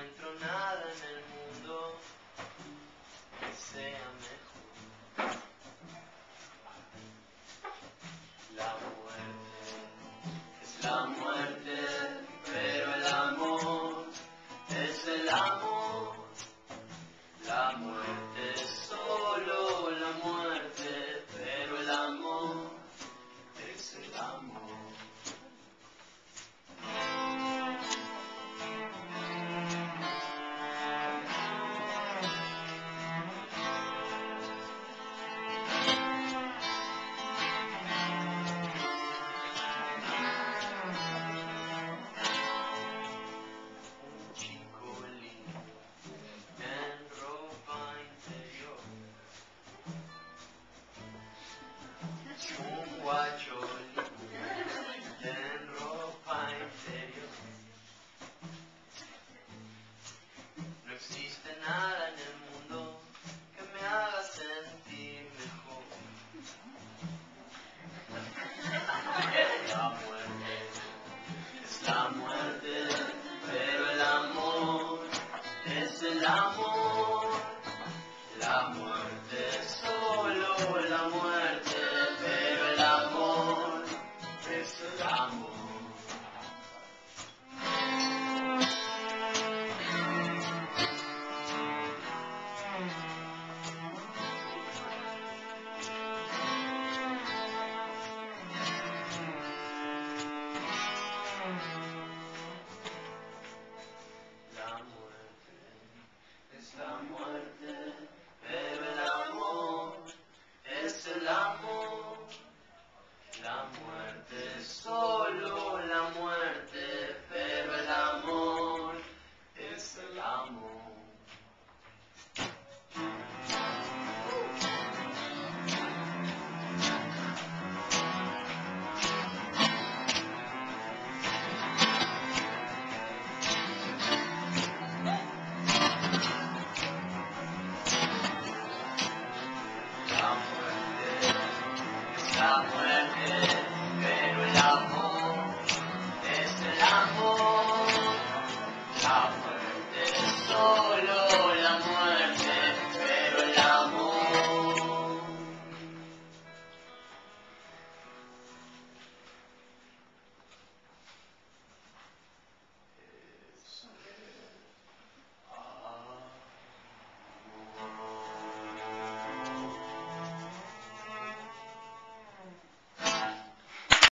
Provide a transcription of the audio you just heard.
encuentro nada en el mundo que sea mejor. Un guacho en ropa interior. No existe nada en el mundo que me haga sentir mejor. La muerte es la muerte, pero el amor es el amor. La muerte es solo la muerte, La